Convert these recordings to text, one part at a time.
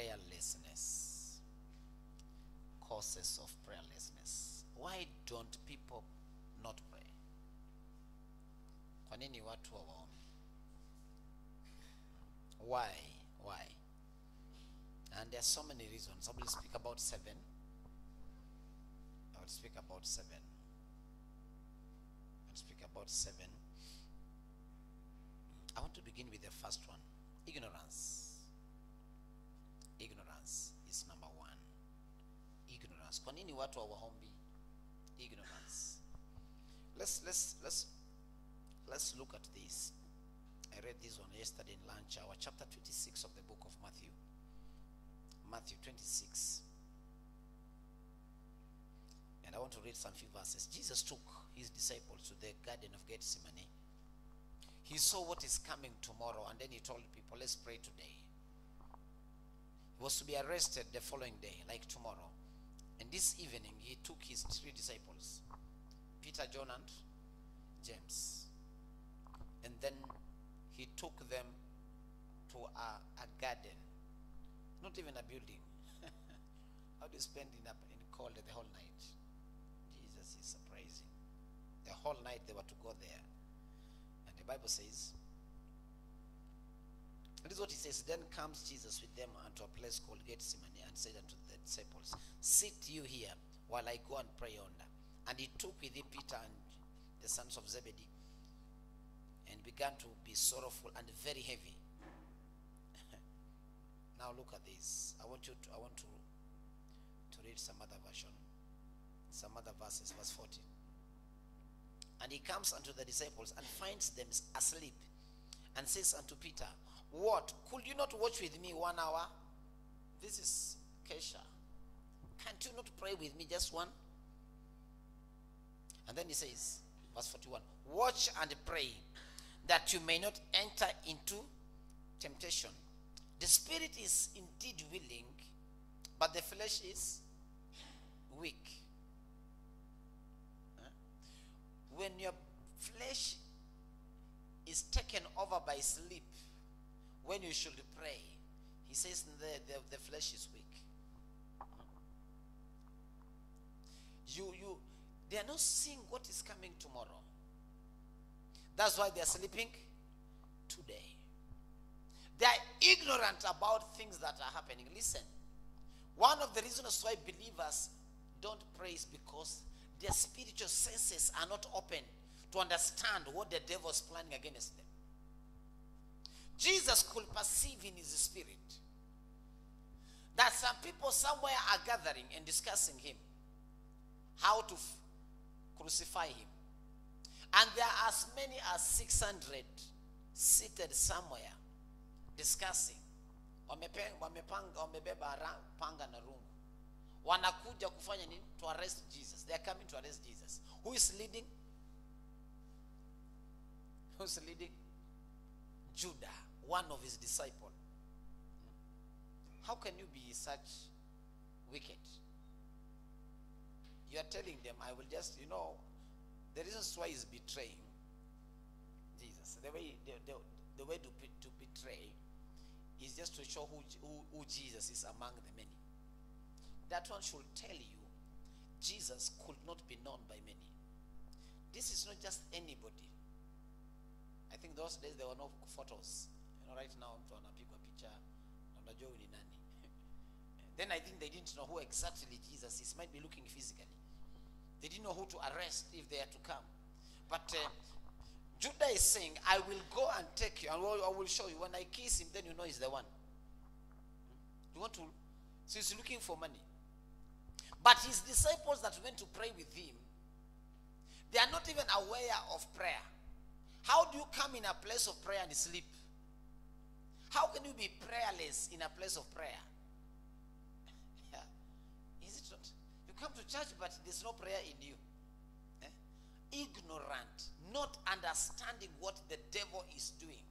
prayerlessness. Causes of prayerlessness. Why don't people not pray? Kwa nini watu? Why? Why? And there are so many reasons. I will speak about seven. I will speak about seven. I'll speak about seven. I want to begin with the first one ignorance. Ignorance. Kwa nini watu hawaombi? Ignorance. Let's let's let's let's look at this. I read this one yesterday in lunch hour, chapter 26 of the book of Matthew. Matthew 26. And I want to read some few verses. Jesus took his disciples to the Garden of Gethsemane. He saw what is coming tomorrow, and then he told people, Let's pray today. He was to be arrested the following day, like tomorrow. And this evening, he took his three disciples Peter, John, and James. And then he took them to a, a garden, not even a building. How do you spend in, a, in cold the whole night? Jesus is surprising. The whole night they were to go there. And the Bible says, this is what he says. Then comes Jesus with them unto a place called Gethsemane and said unto the disciples, Sit you here while I go and pray yonder. And he took with him Peter and the sons of Zebedee and began to be sorrowful and very heavy. now look at this. I want you to I want to to read some other version. Some other verses, verse 14. And he comes unto the disciples and finds them asleep and says unto Peter, What? Could you not watch with me one hour? This is Kesha. Can't you not pray with me just one? And then he says, verse 41 Watch and pray that you may not enter into temptation. The spirit is indeed willing, but the flesh is weak. When your flesh is taken over by sleep, when you should pray, he says the, the, the flesh is weak. You, you, they are not seeing what is coming tomorrow. That's why they are sleeping today. They are ignorant about things that are happening. Listen, one of the reasons why believers don't pray is because their spiritual senses are not open to understand what the devil is planning against them. Jesus could perceive in his spirit that some people somewhere are gathering and discussing him, how to f- crucify him. And there are as many as 600 seated somewhere discussing. Wamebeba panga na rungu. Wanakuja kufanya nini? To arrest Jesus. They are coming to arrest Jesus. Who is leading? Who's leading? Judah, one of his disciples. How can you be such wicked? You are telling them, I will just, you know, the reasons why he's betraying Jesus, the way, the, the, the way to, to betray is just to show who, who, who Jesus is among the many. That one should tell you Jesus could not be known by many. This is not just anybody. I think those days there were no photos. Know, right now mtu anapigwa picha na unajua huyu ni nani. then I think they didn't know who exactly Jesus is. Might be looking physically. They didn't know who to arrest if they are to come. But uh, Judah is saying, I will go and take you, and I will show you. When I kiss him, then you know he's the one. You want to? So he's looking for money. But his disciples that went to pray with him, they are not even aware of prayer. How do you come in a place of prayer and sleep? How can you be prayerless in a place of prayer? Yeah. Is it not? You come to church, but there's no prayer in you. Eh? Ignorant, not understanding what the devil is doing.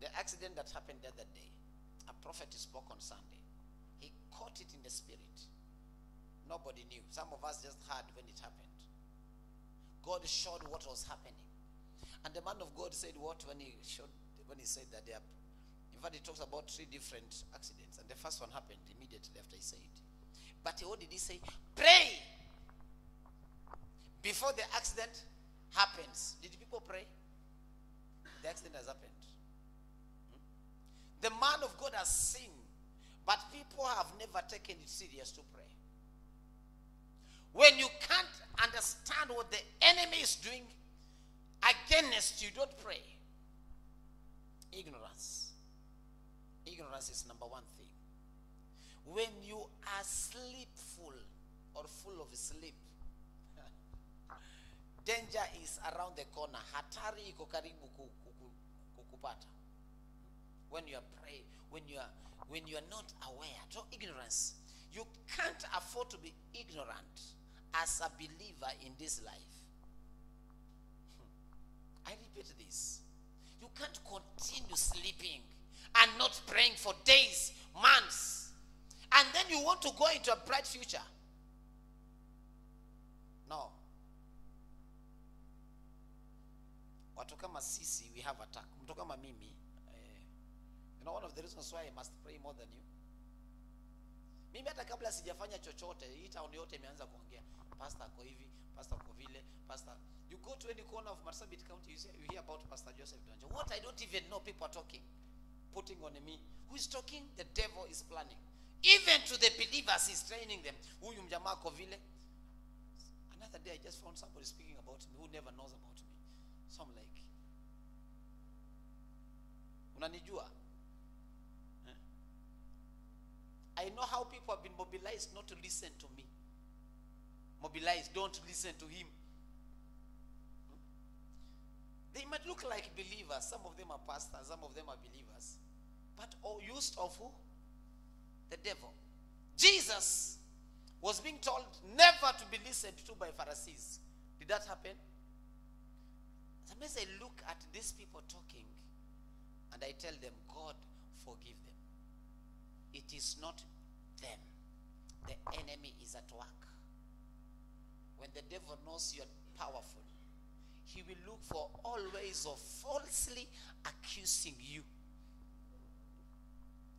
The accident that happened the other day, a prophet spoke on Sunday. He caught it in the spirit. Nobody knew. Some of us just heard when it happened. God showed what was happening. And the man of God said what when he showed when he said that they are in fact, he talks about three different accidents, and the first one happened immediately after he said. It. But what did he say? Pray before the accident happens. Did people pray? The accident has happened. Hmm? The man of God has seen, but people have never taken it serious to pray. When you can't understand what the enemy is doing against you, don't pray. Ignorance. Ignorance is number one thing. When you are sleepful or full of sleep, danger is around the corner. Hatari iko karibu ku- ku- ku- kukupata. When you are praying, when you are when you are not aware, so ignorance. You can't afford to be ignorant as a believer in this life. I repeat this. You can't continue sleeping and not praying for days, months, and then you want to go into a bright future. No. Watu kama sisi, we have attack. Mtu kama mimi, eh, you know one of the reasons why I must pray more than you. Mimi hata kabla sijafanya chochote, hii town yote imeanza kuongea. Pastor ako hivi, pastor ako vile, pastor. You go to any corner of Marsabit County, you, see, you hear about Pastor Joseph Donche. What I don't even know, people are talking, putting on me. Who is talking? The devil is planning. Even to the believers, he's training them. Huyu mjamaa vile. Another day, I just found somebody speaking about me who never knows about me. So I'm like, unanijua? Eh? I know how people have been mobilized not to listen to me. Mobilized, don't listen to him. They might look like believers. Some of them are pastors, some of them are believers. But all used of who? The devil. Jesus was being told never to be listened to by Pharisees. Did that happen? Sometimes I look at these people talking and I tell them, God, forgive them. It is not them. The enemy is at work. When the devil knows you're powerful, he will look for all ways of falsely accusing you.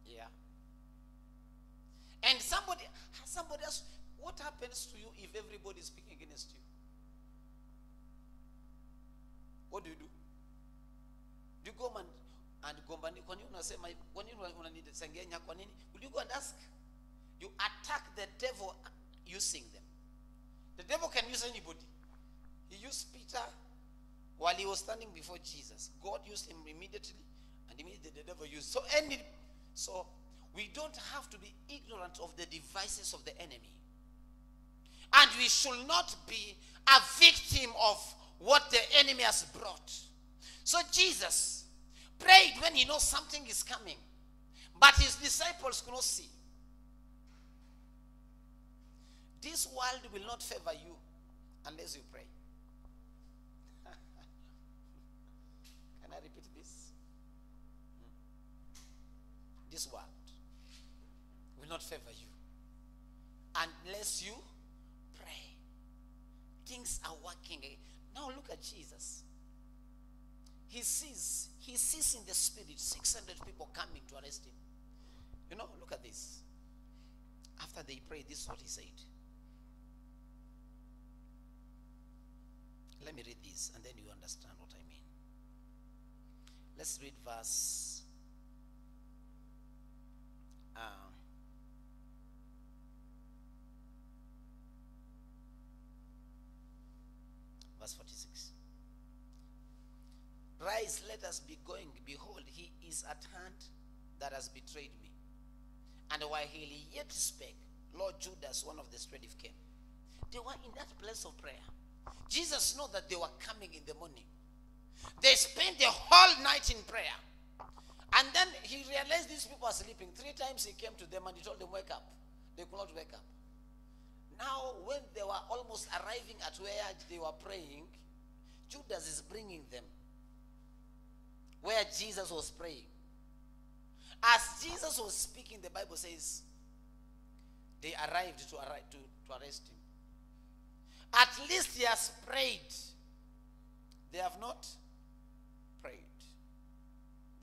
Yeah. And somebody, somebody else, what happens to you if everybody is speaking against you? What do you do? Do you go and and gombani kwa nini unasema kwa nini una- unanisengenya kwa nini will you go and ask you attack the devil using them the devil can use anybody he used peter while he was standing before jesus god used him immediately and immediately the devil used so any so we don't have to be ignorant of the devices of the enemy and we should not be a victim of what the enemy has brought. So Jesus prayed when he knows something is coming, but his disciples could not see. This world will not favor you unless you pray. This world will not favor you unless you pray. Things are working. Now look at Jesus. He sees, he sees in the spirit 600 people coming to arrest him. You know, look at this. After they prayed, this is what he said. Let me read this and then you understand what I mean. Let's read verse. Verse 46. Rise, let us be going. Behold, he is at hand that has betrayed me. And while he yet spake, Lord Judas, one of the twelve, came. They were in that place of prayer. Jesus knew that they were coming in the morning. They spent the whole night in prayer. And then he realized these people are sleeping. Three times he came to them and he told them, Wake up. They could not wake up. Now, when they were almost arriving at where they were praying, Judas is bringing them where Jesus was praying. As Jesus was speaking, the Bible says they arrived to, arri- to, to arrest him. At least he has prayed. They have not prayed.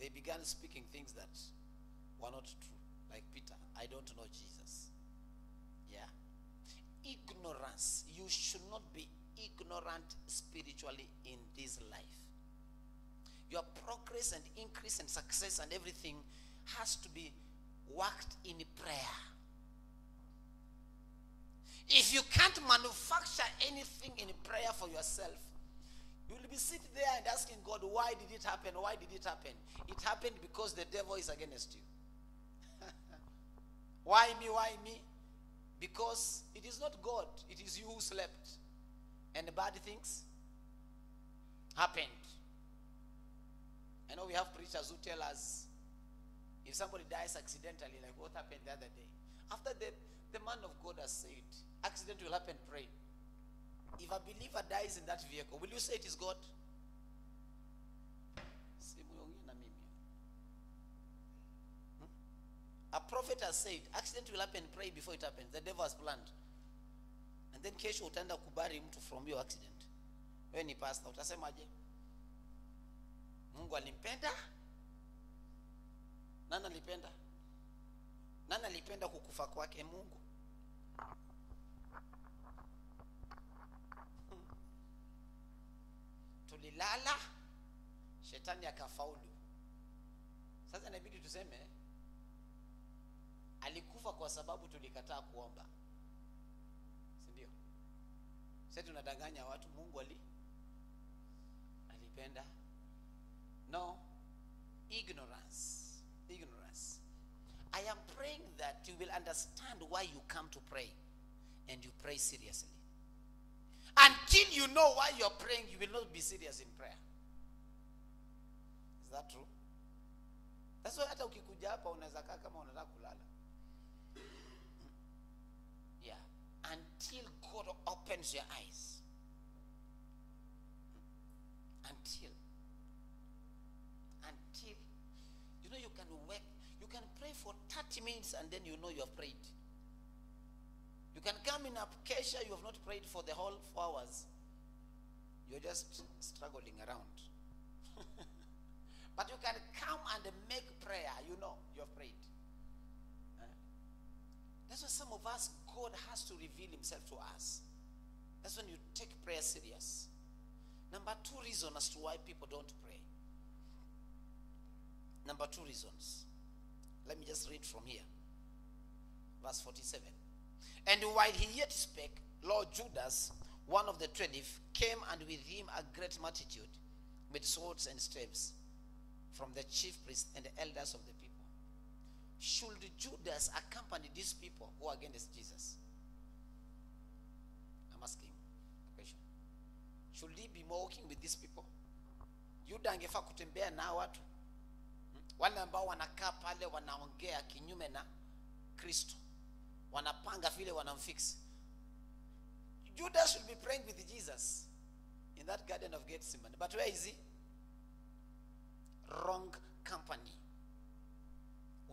they began speaking things that were not true. Like Peter, I don't know Jesus. Ignorance. You should not be ignorant spiritually in this life. Your progress and increase and success and everything has to be worked in prayer. If you can't manufacture anything in prayer for yourself, you will be sitting there and asking God, why did it happen? Why did it happen? It happened because the devil is against you. why me? Why me? Because it is not God, it is you who slept. And bad things happened. I know we have preachers who tell us if somebody dies accidentally, like what happened the other day. After that, the man of God has said, accident will happen, pray. If a believer dies in that vehicle, will you say it is God? A prophet has said, accident will happen, pray before it happens. The devil has planned. And then kesho utaenda kubari mtu from your accident. Wewe ni pastor, utasemaje? Mungu alimpenda? Nani alipenda? Nani alipenda kukufa kwake? Mungu. tulilala shetani akafaulu sasa inabidi tuseme alikufa kwa sababu tulikataa kuomba si ndio sasa tunadanganya watu mungu ali alipenda no ignorance ignorance i am praying that you will understand why you come to pray and you pray seriously until you know why you're praying, you will not be serious in prayer. Is that true? That's why hata ukikuja hapa unaweza kaa kama unataka kulala. Yeah. Until God opens your eyes. Until. Until. You know you can work, you can pray for 30 minutes and then you know you have prayed. You can come in kesha, you have not prayed for the whole four hours. You're just struggling around. but you can come and make prayer, you know, you have prayed. That's why some of us, God has to reveal himself to us. That's when you take prayer serious. Number two reason as to why people don't pray. Number two reasons. Let me just read from here. Verse 47. And while he yet spake, Lord Judas, one of the twelve, came and with him a great multitude with swords and staves from the chief priests and the elders of the people. Should Judas accompany these people who are against Jesus? I'm asking a question. Should he be walking with these people? Yuda angefaa kutembea na watu. Wale ambao wanakaa pale wanaongea kinyume na Kristo. Wanapanga vile wanamfix. Judas should be praying with jesus in that garden of gethsemane. But where is he? Wrong company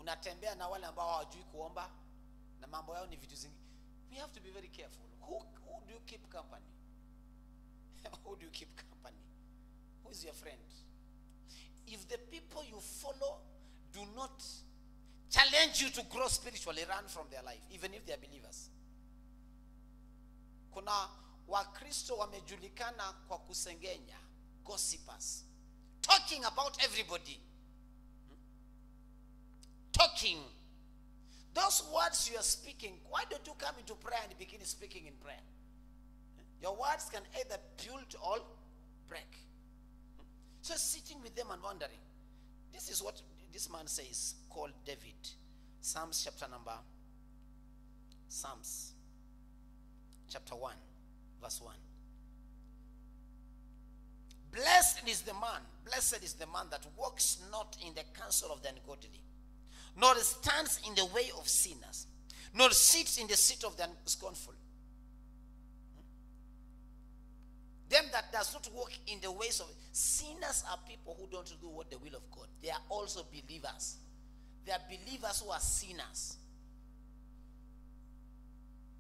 unatembea na wale ambao hawajui kuomba na mambo yao ni vitu zingine. We have to be very careful. Who, who do you keep company? Who do you keep company? Who is your friend? If the people you follow do not challenge you to grow spiritually run from their life even if they are believers. Kuna wakristo wamejulikana kwa kusengenya gossipers talking about everybody talking. Those words you are speaking why don't you come into prayer and begin speaking in prayer? Your words can either build or break. So sitting with them and wondering. This is what this man says called David. Psalms chapter number Psalms chapter 1 verse 1. Blessed is the man, blessed is the man that walks not in the counsel of the ungodly, nor stands in the way of sinners, nor sits in the seat of the scornful. Them that does not walk in the ways of sinners are people who don't do what the will of God. They are also believers. They are believers who are sinners.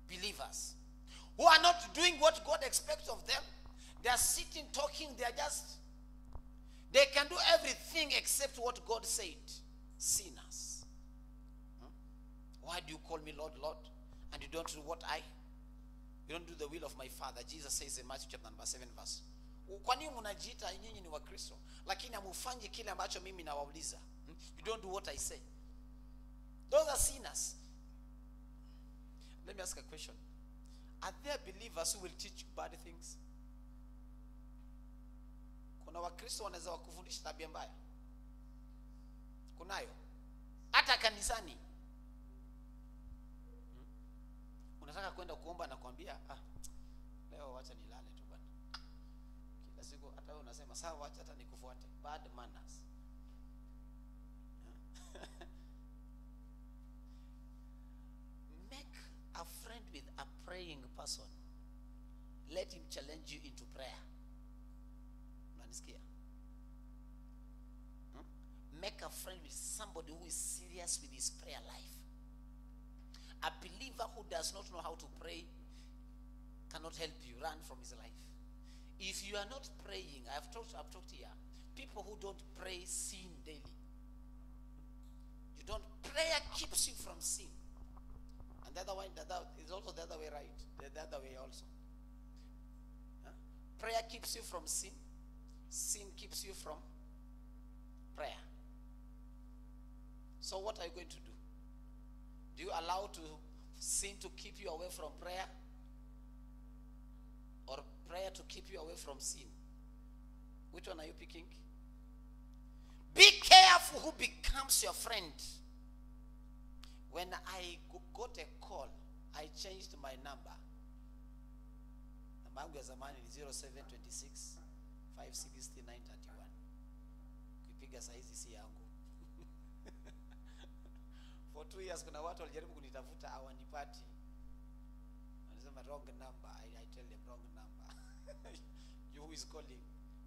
Believers who are not doing what God expects of them. They are sitting talking. They are just They can do everything except what God said. Sinners. Why do you call me Lord, Lord? And you don't do what I? You don't do the will of my Father. Jesus says in Matthew chapter number 7 verse. Kwa nini mnajiita nyinyi ni Wakristo lakini hamufanyi kile ambacho mimi nawauliza? Hmm? You don't do what I say. Those are sinners. Let me ask a question. Are there believers who will teach you bad things? Kuna Wakristo wanaweza wakufundisha tabia mbaya? Kunayo. Hata kanisani. Unataka kwenda kuomba na kuambia ah, leo wacha nilale tu bwana. Kila siku hata wewe unasema sawa, wacha hata nikufuate. Bad manners. Make a friend with a praying person. Let him challenge you into prayer. Unanisikia? Hmm? Make a friend with somebody who is serious with his prayer life. A believer who does not know how to pray cannot help you run from his life. If you are not praying, I've talked, I've talked here, people who don't pray sin daily. You don't, prayer keeps you from sin. And the other way, the other, is also the other way right. The, the other way also. Huh? Prayer keeps you from sin. Sin keeps you from prayer. So what are you going to do? Do you allow to sin to keep you away from prayer? Or prayer to keep you away from sin? Which one are you picking? Be careful who becomes your friend. When I got a call, I changed my number. Namba yangu ya zamani ni 0726 560 931. Kuipiga saizi si yangu. For two years kuna watu walijaribu kunitafuta hawanipati. Wanasema wrong number. I, I tell them wrong number. you who is calling.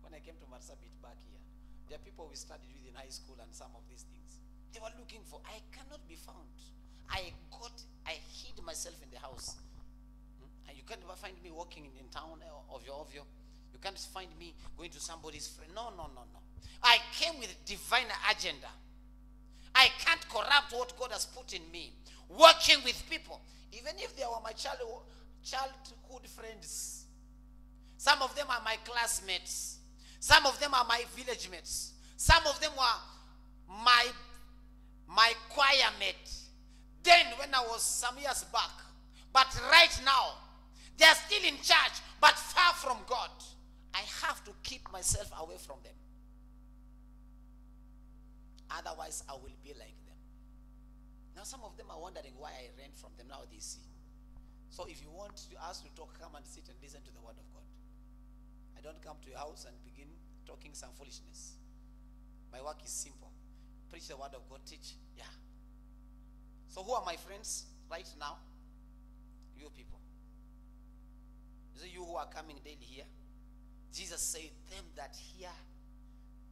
When I came to Marsabit back here, there are people we studied with in high school and some of these things. They were looking for. I cannot be found. I got. I hid myself in the house. Hmm? And you can't find me walking in, in town uh, of your of your. You can't find me going to somebody's friend. No, no, no, no. I came with divine agenda. I can't corrupt what God has put in me. Working with people, even if they were my child, childhood friends. Some of them are my classmates. Some of them are my village mates. Some of them were my my choir mate. Then when I was some years back. But right now, they are still in church, but far from God. I have to keep myself away from them. Otherwise, I will be like them. Now, some of them are wondering why I ran from them. Now they see. So, if you want to ask to talk, come and sit and listen to the word of God. I don't come to your house and begin talking some foolishness. My work is simple preach the word of God, teach. Yeah. So, who are my friends right now? You people. Is it you who are coming daily here? Jesus said, Them that hear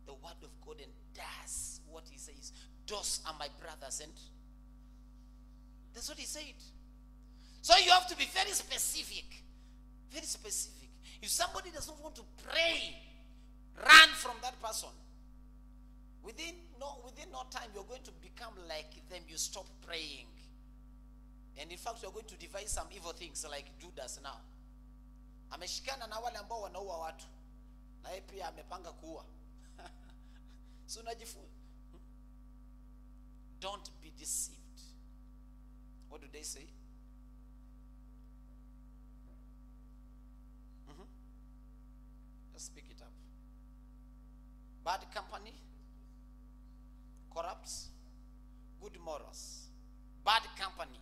the word of God and does what he says, those are my brothers. And that's what he said. So you have to be very specific. Very specific. If somebody does not want to pray, run from that person. Within no within no time, you're going to become like them. You stop praying. And in fact, you're going to devise some evil things like Judas now. Ameshikana na wale ambao wanaua watu. Na pia amepanga kuua. So unajifunza. Don't be deceived. What do they say? Mhm. Let's pick it up. Bad company corrupts good morals. Bad company.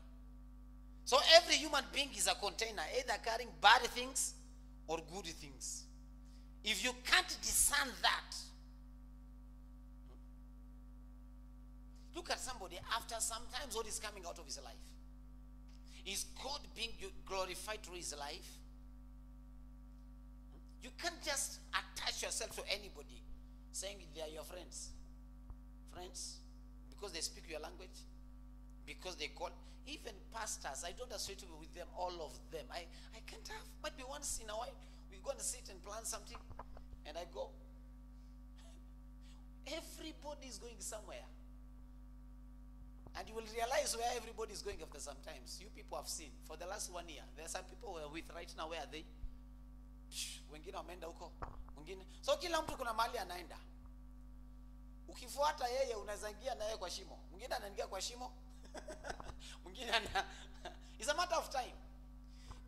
So every human being is a container, either carrying bad things or good things. If you can't discern that, look at somebody after sometimes what is coming out of his life. Is God being glorified through his life? You can't just attach yourself to anybody saying they are your friends. Friends, because they speak your language, because they call even pastors. I don't associate with them, all of them. I, I can't have, might be once in a while. We go and sit and plan something, and I go. everybody is going somewhere and you will realize where everybody is going after sometimes. you people have seen. For the last one year there are some people we're with right now where are they? Wengine wameenda huko. Wengine so kila mtu kuna mahali anaenda. Ukifuata yeye unaweza ingia na yeye kwa shimo. Mwingine anaingia kwa shimo. Mwingine ana it's a matter of time.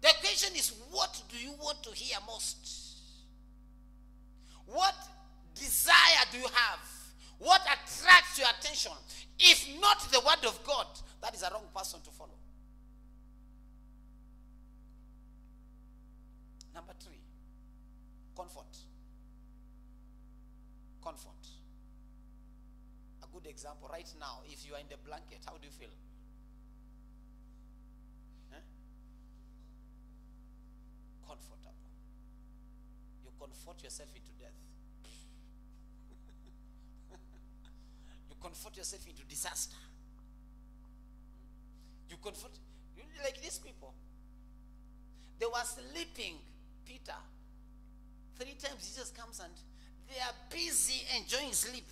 The question is what do you want to hear most? What desire do you have what attracts your attention if not the word of god. That is a wrong person to follow. Number three comfort. Comfort. A good example right now if you are in the blanket how do you feel? Comfortable. You comfort yourself into death comfort yourself into disaster. You comfort like these people. They were sleeping peter. Three times jesus comes and they are busy enjoying sleep.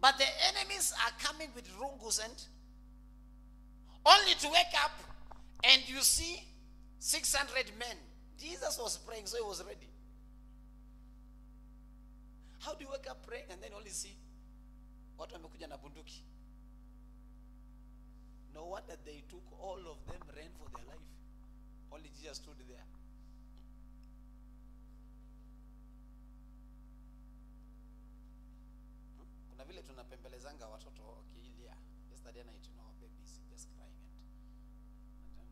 But the enemies are coming with rungus and only to wake up and you see 600 men. Jesus was praying so he was ready. How do you wake up praying and then only see watu wamekuja na bunduki. No wonder they took all of them ran for their life? Only jesus stood there. Kuna vile tunapembelezanga watoto wakilia. Yesterday night you know babies just crying and,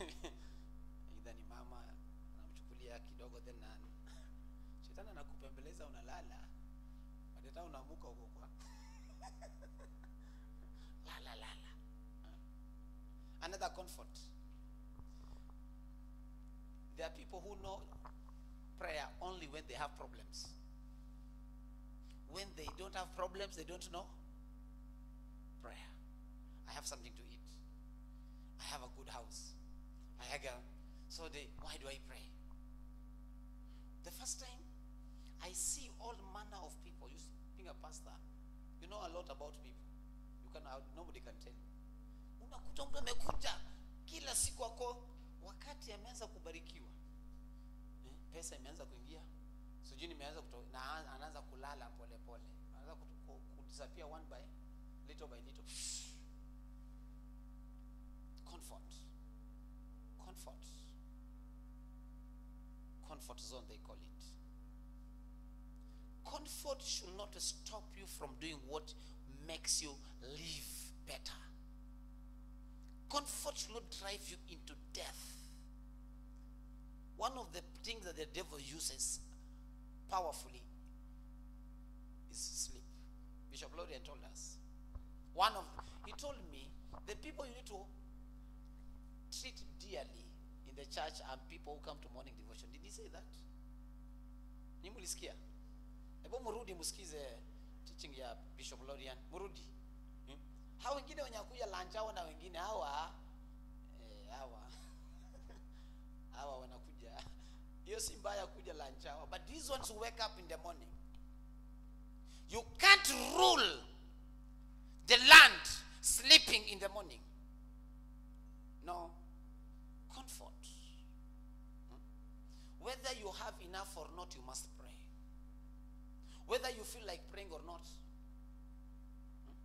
either ni mama anamchukulia kidogo then shetani anakupembeleza unalala badeta unaamuka huko kwa lala lala another comfort there are people who know prayer only when they have problems when they don't have problems, they don't know prayer. I have something to eat. I have a good house. I have a, so they, why do I pray? The first time I see all manner of people. You being a pastor, you know a lot about people. You can nobody can tell. You. Unakuta mtu amekuja kila siku ako wakati ameanza kubarikiwa. Eh, pesa imeanza kuingia. Sijui nimeanza na anaanza kulala pole pole. Anaanza kudisappear one by little by little. Comfort. Comfort. Comfort zone they call it comfort should not stop you from doing what makes you live better comfort should not drive you into death one of the things that the devil uses powerfully is sleep. Bishop Lorian told us. One of he told me the people you need to treat dearly in the church are people who come to morning devotion. Did he say that? Ni mulisikia? Hebu murudi msikize teaching ya Bishop Lorian. Murudi. Hmm? Hao wengine wenye kuja na wengine hawa eh, hawa hawa wanakuja hiyo si mbaya kuja hour but these ones who wake up in the morning you can't rule the land sleeping in the morning no comfort Hmm? whether you have enough or not you must whether you feel like praying or not. Hmm?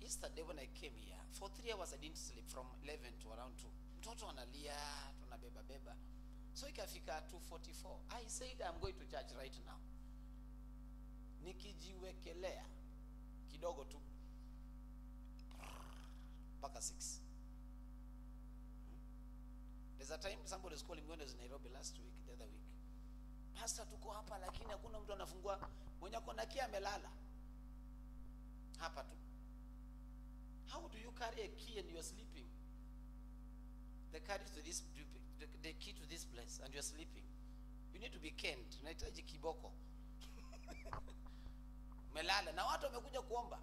yesterday when i came here for three hours i didn't sleep from 11 to around 2 mtoto analia tunabeba beba. So ikafika 244 i said i'm going to church right now. Nikijiwekelea kidogo tu. Mpaka 6 there's a time somebody was calling me when I was in nairobi last week the other week pastor tuko hapa lakini hakuna mtu anafungua. Mwenye kona kia amelala. Hapa tu. How do you carry a key and you are sleeping? The key to this the, key to this place and you are sleeping. You need to be kent unahitaji kiboko. Melala na watu wamekuja kuomba.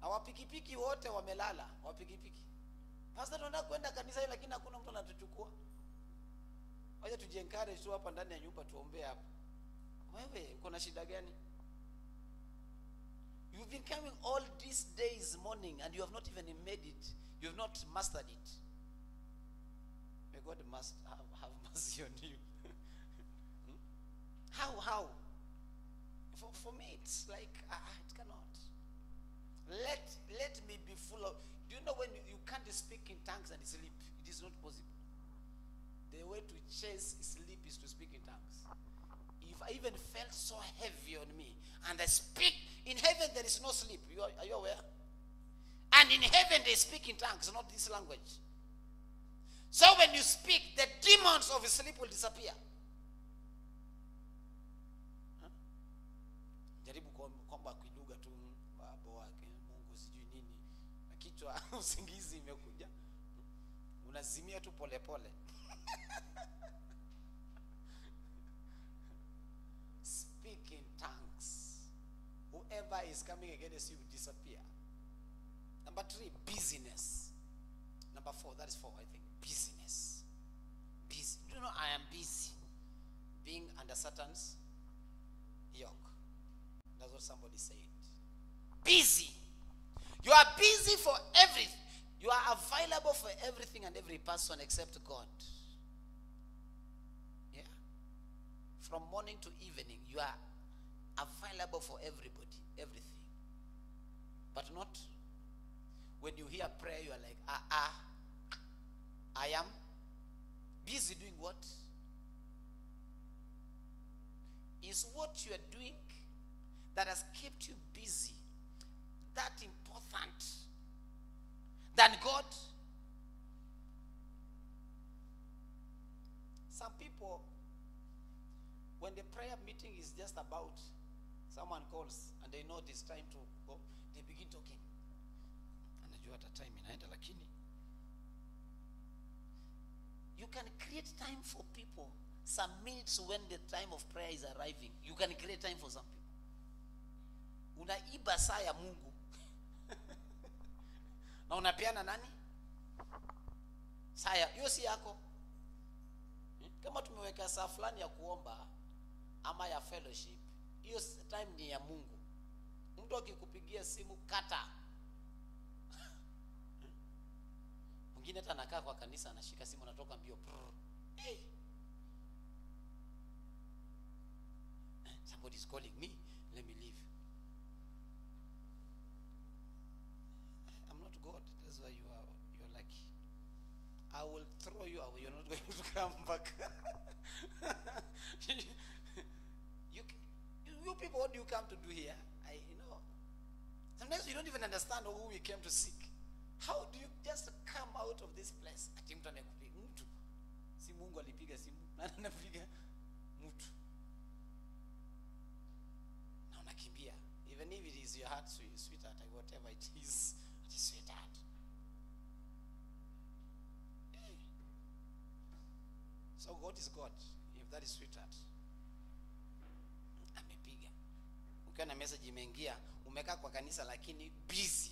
Na wapikipiki wote wamelala. Wapikipiki. Pasta tunataka kwenda kanisa lakini hakuna mtu anatuchukua wacha tujienkare tu hapa ndani ya nyumba tuombee hapa. Wewe uko na shida gani? You've been coming all these days morning and you have not even made it. You have not mastered it. May god must have, have mercy on you. Hmm? how how? For, for me it's like ah, it cannot. Let let me be full of do you know when you, you can't speak in tongues and sleep? It is not possible the way to chase sleep is to speak in tongues. If i even felt so heavy on me and i speak in heaven there is no sleep. You are, are you aware? And in heaven they speak in tongues not this language. So when you speak the demons of sleep will disappear. Jaribu tu wake mungu sijui nini. Na kichwa usingizi imekuja. Unazimia tu polepole speak in tongues. Whoever is coming against you will disappear. Number three busyness number four that is four i think. Busyness busy. Do you know i am busy being under satan's yoke. That's what somebody said. Busy. You are busy for everything. You are available for everything and every person except god yeah from morning to evening you are available for everybody everything. But not when you hear prayer you are like ah ah i am busy doing what? Is what you are doing that has kept you busy that important than god. Some people when the prayer meeting is just about someone calls and they know it's time to go they begin talking. Anajua hata time inaenda lakini you can create time for people. Some minutes when the time of prayer is arriving you can create time for some people. Unaiba saa ya mungu. Na unapeana nani? Saa hiyo si yako. Hmm? kama tumeweka saa fulani ya kuomba ama ya fellowship. Hiyo time ni ya mungu. Mtu akikupigia simu kata. Mwingine hata anakaa kwa kanisa anashika simu anatoka mbio. Hey. Eh, somebody is calling me. Let me leave. I'm not god. That's why you are you're lucky. I will throw you away. You're not going to come back you people what do you come to do here? I you know sometimes you don't even understand who we came to seek. How do you just come out of this place? Ati alipiga simu nani anapiga? Mtu. Na unakimbia. Even if it is your heart sweet, sweetheart whatever it is it is sweetheart so god is god if that is sweetheart ukiwa na message imeingia umekaa kwa kanisa lakini busy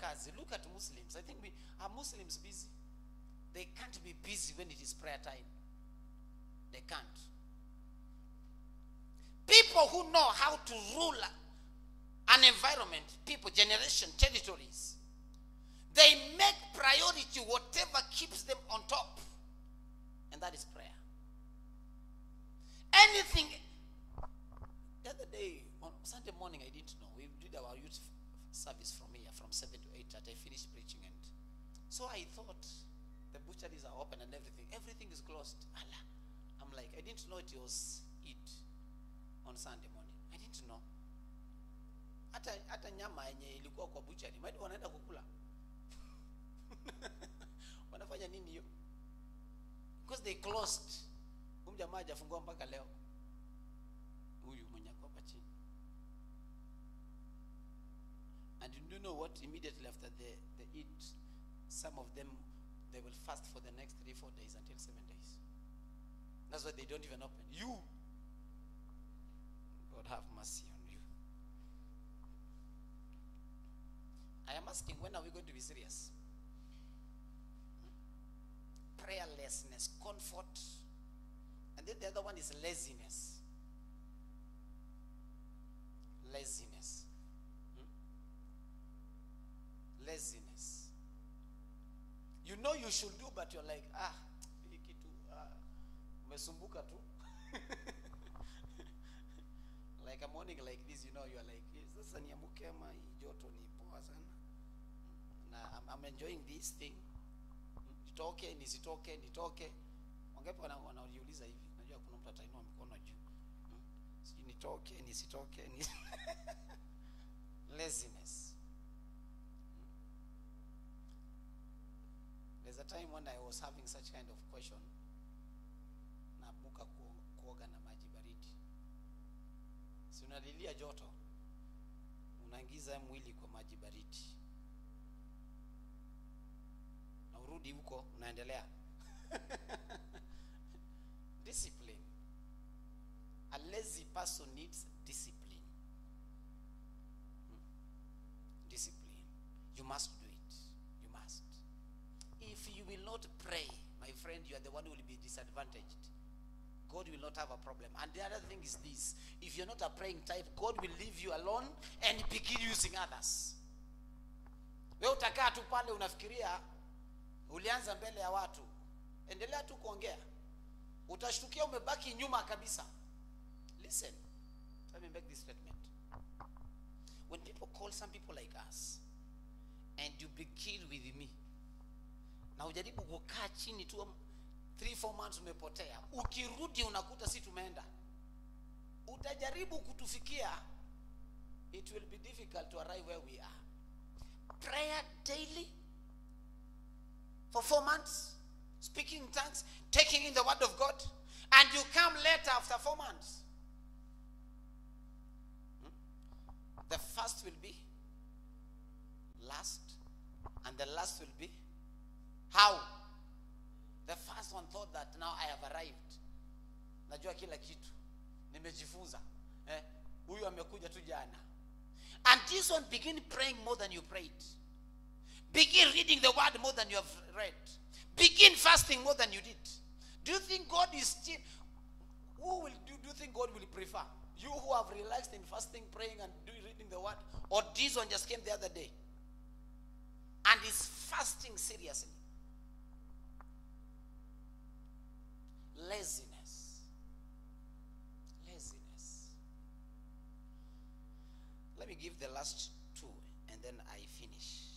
kazi look at muslims. I think we are muslims busy? They can't be busy when it is prayer time. They can't. People who know how to rule an environment people generation territories they make priority whatever keeps them on top and that is prayer. Anything the other day on sunday morning i didn't know we did our youth service from here from 7 to 8 that i finished preaching and so i thought the butcheries are open and everything. Everything is closed. Allah. i'm like i didn't know it was it on sunday morning. I didn't know. Hata hata nyama yenye ilikuwa kwa butchery. maidi wanaenda kukula. Wanafanya nini hiyo? Because they closed. Huyu jamaa hajafungua mpaka leo. Huyu mwenye And you do know what? Immediately after they, they eat, some of them they will fast for the next three, four days until seven days. That's why they don't even open. You, God have mercy on you. I am asking, when are we going to be serious? Prayerlessness, comfort, and then the other one is laziness. Laziness. You should do, but you're like, ah, hii kitu, ah, umesumbuka tu. like a morning like this, you know, you're like, "Eh, sasa niamuke ama hii joto ni poa sana. Na I'm, I'm enjoying this thing. Nitoke, nisitoke, nitoke. Wangapi wana- wanajiuliza hivi? Najua kuna mtu atainua mkono juu. Hmm? Sijui nitoke, nisitoke, ni laziness. There's a time when I was having such kind of question. Naamuka ku, kuoga na maji baridi. Si unalilia joto, unaingiza mwili kwa maji baridi, na urudi huko unaendelea discipline. A lazy person needs discipline. Hmm. Discipline. You must not pray, my friend, you are the one who will be disadvantaged. God will not have a problem. And the other thing is this if you're not a praying type, God will leave you alone and begin using others. We utakaa tu pale unafikiria ulianza mbele ya watu, endelea tu kuongea, utashtukia umebaki nyuma kabisa. Listen, let me make this statement. When people call some people like us and you begin with me, na ujaribu kukaa chini tu 3 4 months umepotea. Ukirudi unakuta si tumeenda. Utajaribu kutufikia it will be difficult to arrive where we are. Prayer daily for four months speaking in tongues taking in the word of god and you come later after four months. Hmm? the first will be last and the last will be how? The first one thought that now i have arrived. Najua kila kitu. Nimejifunza. Eh, huyu amekuja tu jana. And this one begin praying more than you prayed. Begin reading the word more than you have read. Begin fasting more than you did. Do you think god is still who will do, do you think god will prefer? You who have relaxed in fasting praying and do, reading the word or this one just came the other day? And is fasting seriously laziness. Laziness. Let me give the last two and then i finish.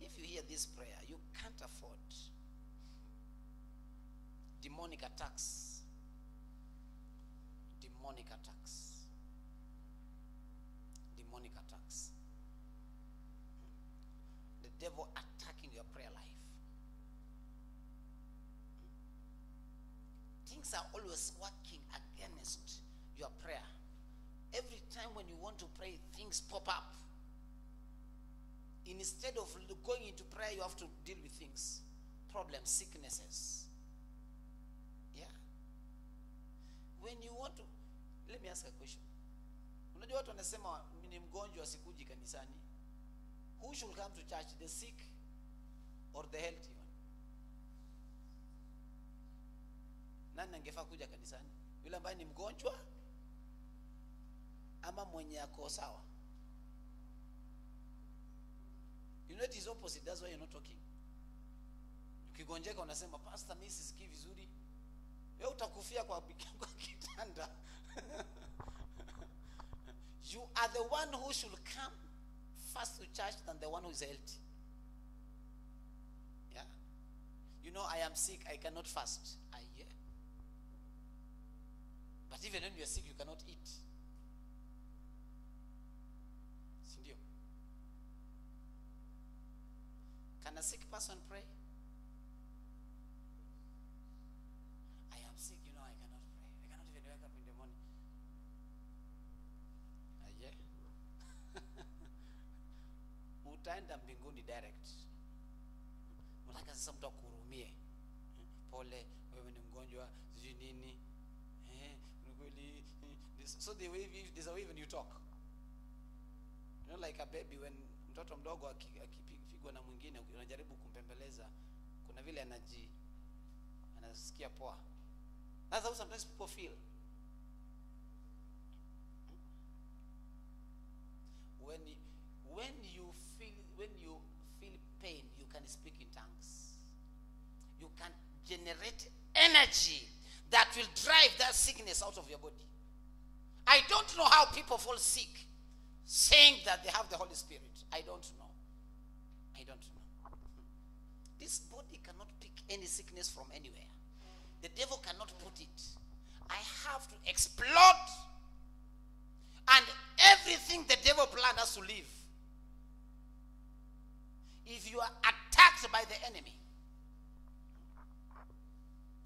If you hear this prayer you can't afford demonic attacks. Demonic attacks things are always working against your prayer. Every time when you want to pray, things pop up. Instead of going into prayer, you have to deal with things, problems, sicknesses. Yeah. When you want to, let me ask a question. Who should come to church, the sick or the healthy nani angefaa kuja kanisani? Yule ambaye ni mgonjwa ama mwenye ako sawa? You know it is opposite. That's why you're not talking. Ukigonjeka unasema pastor mimi sisikii vizuri. Wewe utakufia kwa, kwa kitanda. You are the one who should come first to church than the one who is healthy. Yeah? You know i am sick. I cannot fast. I yeah but even when you are sick, you cannot eat. Sindio? Can a sick person pray? I am sick, you know, I cannot pray. I cannot even wake up in the morning. Uh, yeah. utaenda mbinguni direct Mtaka sasa mtu akuhurumie pole wewe ni mgonjwa sijui nini this- so they wave, there's a way when you talk. You know like a baby when mtoto mdogo akipigwa na mwingine unajaribu kumpembeleza kuna vile anaji anasikia poa. That's how sometimes people feel. When you, when you feel when you feel pain you can speak in tongues. You can generate energy that will drive that sickness out of your body. I don't know how people fall sick saying that they have the holy spirit. I don't know. I don't know. This body cannot pick any sickness from anywhere. The devil cannot put it. I have to explode. And everything the devil planned us to live. If you are attacked by the enemy,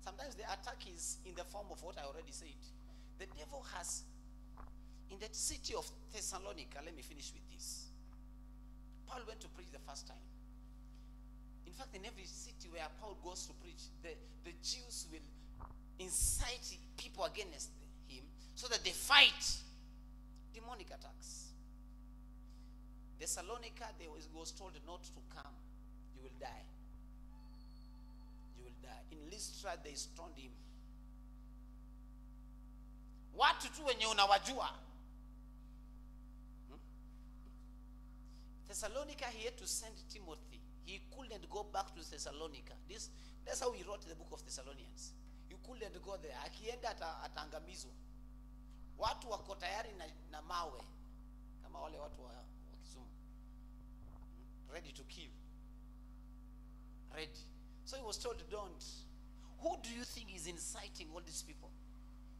sometimes the attack in the form of what I already said. The devil has, in the city of Thessalonica, let me finish with this. Paul went to preach the first time. In fact, in every city where Paul goes to preach, the, the Jews will incite people against him so that they fight demonic attacks. Thessalonica, they was, was told not to come. You will die. You will die. In Lystra, they stoned him. Watu tu wenye unawajua. Hmm? Thessalonica, he had to send Timothy. He couldn't go back to Thessalonica. This, that's how he wrote the book of Thessalonians. You couldn't go there. Akienda ata, ataangamizwa watu wako tayari na, na mawe kama wale watu wa, wa Hmm? ready to kill ready so he was told don't who do you think is inciting all these people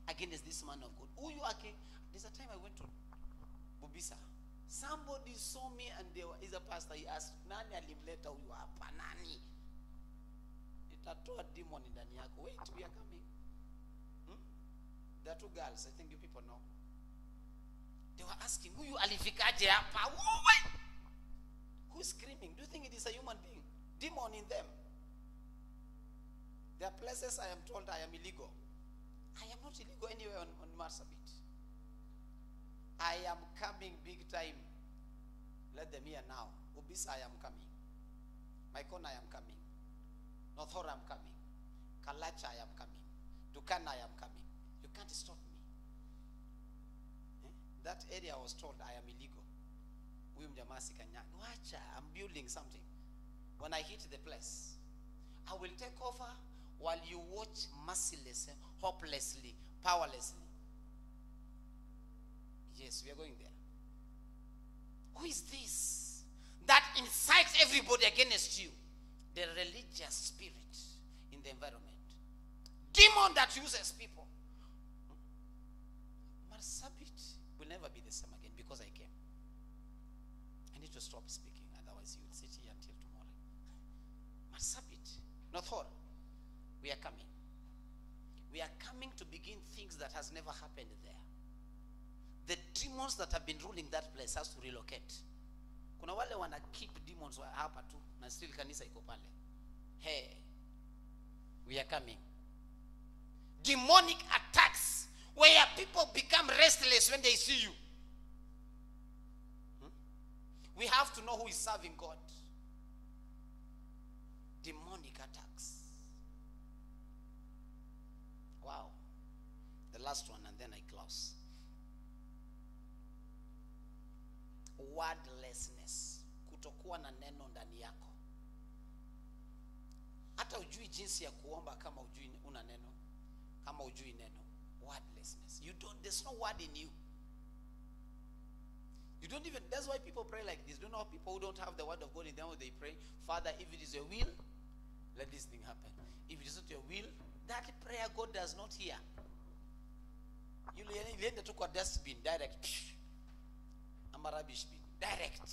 against this man of god huyu ake there's a time i went to bubisa somebody saw me and there is a pastor he asked nani alimleta huyu hapa nani itatoa demon ndani yako wait we are coming hmm? There are two girls, I think you people know. They were asking, huyu alifikaje hapa? Who's screaming? Do you think it is a human being? Demon in them. There are places I am told I am illegal. I am not illegal anywhere on, on Marsabit. I am coming big time. Let them hear now. Ubisa, I am coming. Maikona, I am coming. North Horr, I am coming. Kalacha, I am coming. Dukana, I am coming. You can't stop me. Eh? That area was told I am illegal. Wacha, I'm building something. When I hit the place, I will take over while you watch mercilessly, hopelessly, powerlessly. Yes, we are going there. Who is this that incites everybody against you? The religious spirit in the environment. Demon that uses people. Marsabit will never be the same again because I came. I need to stop speaking, otherwise you will sit here until tomorrow. Marsabit, North Horr, we are coming. We are coming to begin things that has never happened there. The demons that have been ruling that place has to relocate. Kuna wale wana keep demons wa hapa tu na still kanisa iko pale. Hey, we are coming. Demonic attacks where people become restless when they see you. Hmm? We have to know who is serving God. Demonic attacks. Wow. The last one, and then I close. Wordlessness. Kutokuwa na neno ndani yako. Hata ujui jinsi ya kuomba kama ujui una neno. Kama ujui neno. Wordlessness. You don't, there's no word in you. You don't even, that's why people pray like this. Do you know people who don't have the word of God in them, they pray, Father, if it is your will, let this thing happen. If it is not your will, that prayer God does not hear. Ilienda tu kwa dustbin direct. Ama rubbish bin direct.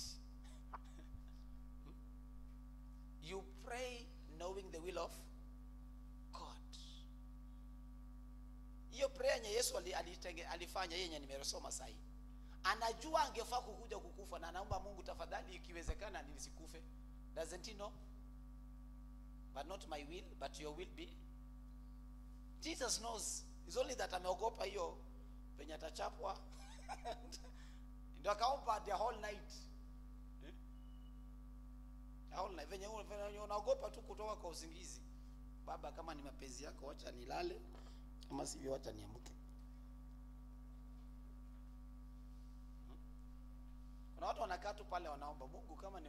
You pray knowing the will of god. Hiyo prayer yenye yesu ali- alitenge- alifanya yenye nimesoma sahi anajua angefaa kukuja kukufa na anaomba mungu tafadhali ikiwezekana nisikufe. Doesn't he know? But not my will but your will be. Jesus knows. It's only that ameogopa hiyo penye atachapwa. Ndio akaomba the whole night. Eh? The whole night. Venye unaogopa tu kutoka kwa usingizi. Baba kama ni mapenzi yako wacha nilale. Ama sivyo wacha niamke. Kuna watu wanakaa tu pale wanaomba mungu kama ni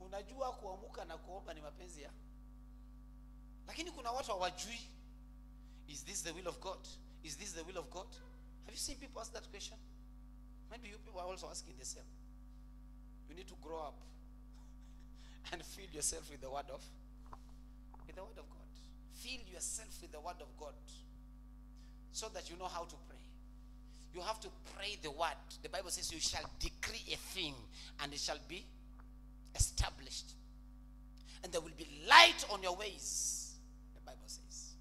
unajua kuamuka na kuomba ni mapenzi ya lakini kuna watu hawajui. Is this the will of god? Is this the will of god have you seen people ask that question? Maybe you people are also asking the same. You need to grow up and fill yourself with the word of with the word of god. Fill yourself with the word of god so that you know how to pray. You have to pray the word. The bible says you shall decree a thing and it shall be established. And there will be light on your ways the bible says.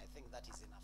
I think that is enough